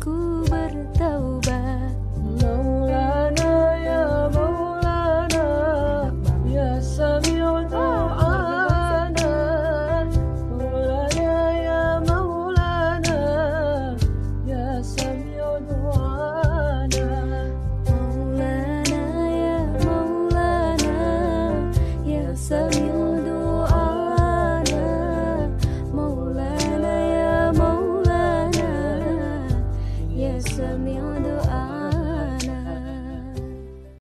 ku bertaubat Maulana ya Maulana Ya Sami'u suddenly on